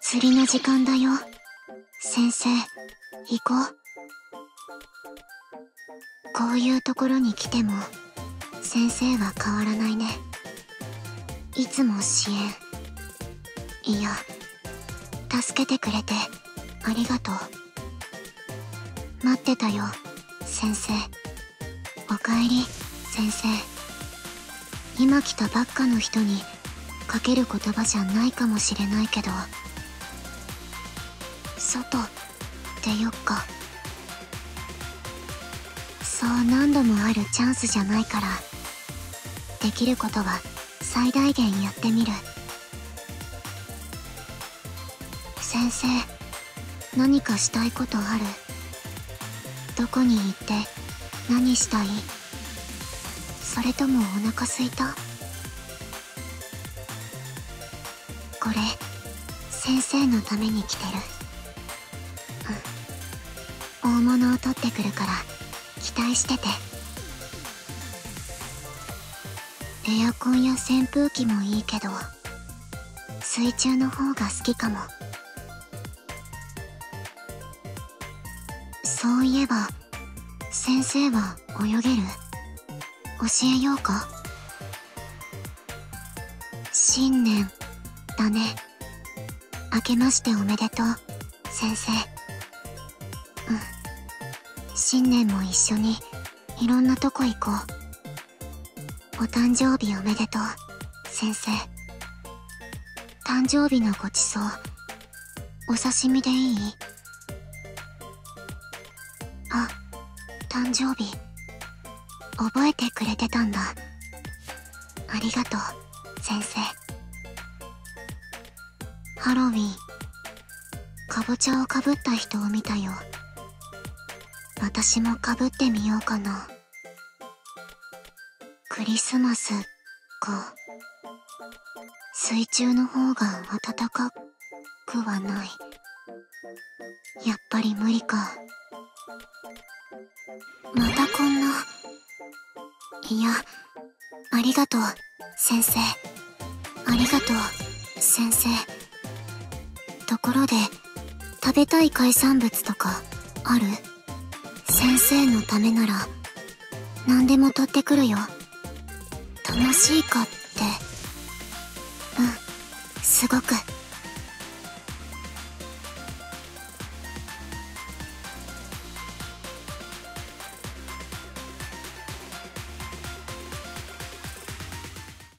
釣りの時間だよ。先生行こう。こういうところに来ても先生は変わらないね。いつも支援。いや助けてくれてありがとう。待ってたよ先生。おかえり先生。今来たばっかの人にかける言葉じゃないかもしれないけど外出よっか。そう何度もあるチャンスじゃないからできることは最大限やってみる。先生何かしたいことある？どこに行って？何したい？それともお腹すいた？これ先生のために来てる。大物を取ってくるから期待してて。エアコンや扇風機もいいけど水中の方が好きかも。そういえば先生は泳げる？教えようか。新年だね。明けましておめでとう先生。うん。新年も一緒にいろんなとこ行こう。お誕生日おめでとう先生。誕生日のごちそうお刺身でいい？誕生日。覚えてくれてたんだ。ありがとう先生。ハロウィン。かぼちゃをかぶった人を見たよ。私もかぶってみようかな。クリスマスか。水中の方が暖かくはない。やっぱり無理か。またこんな。いやありがとう先生。ありがとう先生。ところで食べたい海産物とかある？先生のためなら何でも取ってくるよ。楽しいかって。うんすごく。